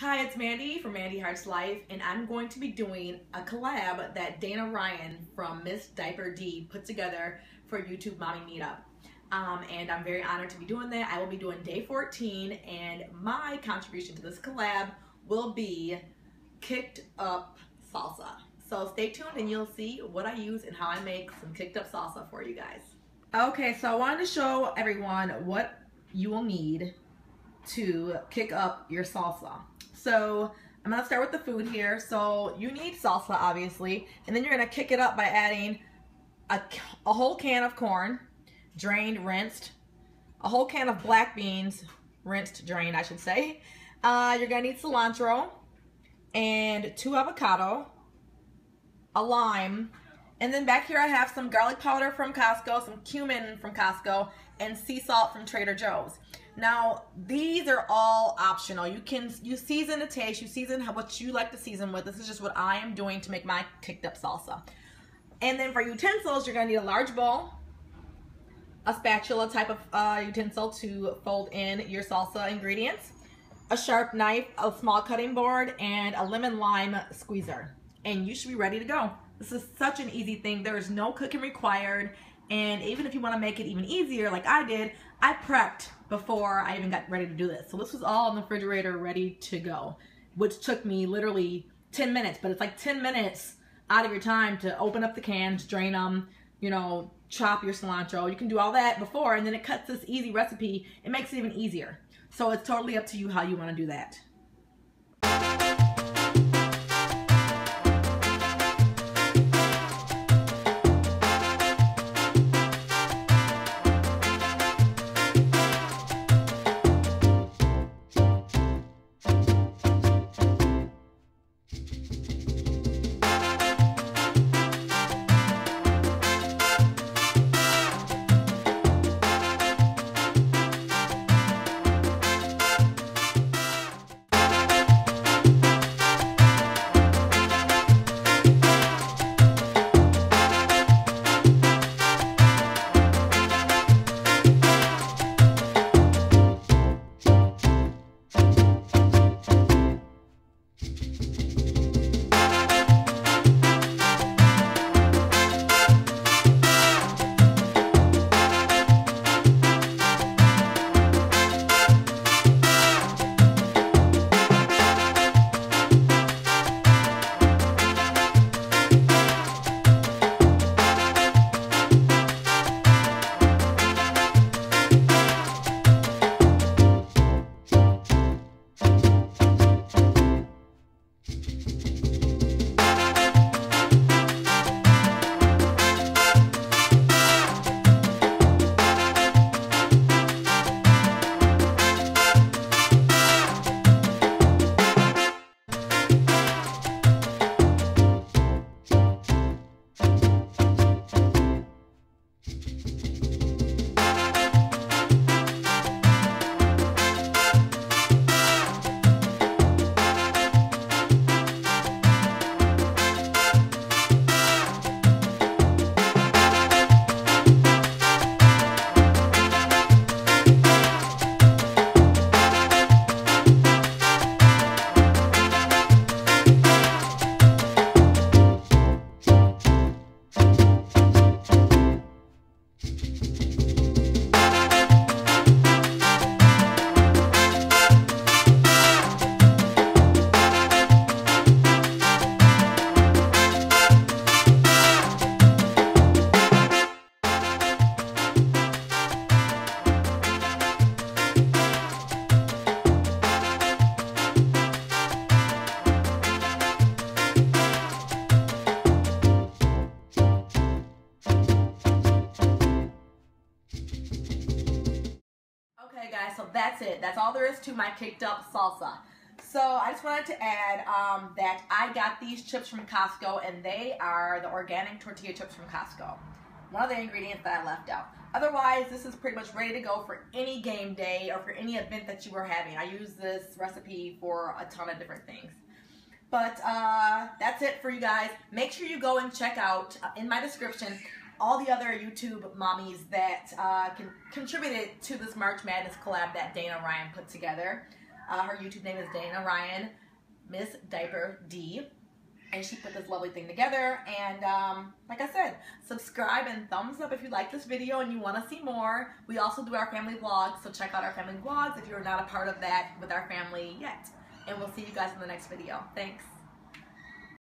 Hi, it's Mandi from Mandie Hearts Life, and I'm going to be doing a collab that Dana Ryan from Miss Diaper D put together for YouTube Mommy Meetup. Um, and I'm very honored to be doing that. I will be doing day 14, and my contribution to this collab will be kicked up salsa. So stay tuned and you'll see what I use and how I make some kicked up salsa for you guys. Okay, so I wanted to show everyone what you will need to kick up your salsa. So I'm gonna start with the food here. So you need salsa, obviously, and then you're gonna kick it up by adding a, a whole can of corn, drained, rinsed, a whole can of black beans, rinsed, drained, I should say. Uh, you're gonna need cilantro and two avocado, a lime, and then back here I have some garlic powder from Costco, some cumin from Costco, and sea salt from Trader Joe's. Now, these are all optional. You can you season the taste, you season what you like to season with. This is just what I am doing to make my kicked up salsa. And then for utensils, you're gonna need a large bowl, a spatula type of uh, utensil to fold in your salsa ingredients, a sharp knife, a small cutting board, and a lemon lime squeezer. And you should be ready to go. This is such an easy thing. There is no cooking required. And even if you want to make it even easier, like I did, I prepped before I even got ready to do this. So this was all in the refrigerator ready to go, which took me literally 10 minutes, but it's like 10 minutes out of your time to open up the cans, drain them, you know, chop your cilantro. You can do all that before, and then it cuts this easy recipe. It makes it even easier. So it's totally up to you how you want to do that. That's it. That's all there is to my kicked up salsa. So I just wanted to add um, that I got these chips from Costco and they are the organic tortilla chips from Costco. One of the ingredients that I left out. Otherwise, this is pretty much ready to go for any game day or for any event that you are having. I use this recipe for a ton of different things. But uh, that's it for you guys. Make sure you go and check out uh, in my description all the other YouTube mommies that uh, can, contributed to this March Madness collab that Dana Ryan put together. Uh, her YouTube name is Dana Ryan, Miss Diaper D. And she put this lovely thing together. And um, like I said, subscribe and thumbs up if you like this video and you want to see more. We also do our family vlogs, so check out our family vlogs if you're not a part of that with our family yet. And we'll see you guys in the next video. Thanks.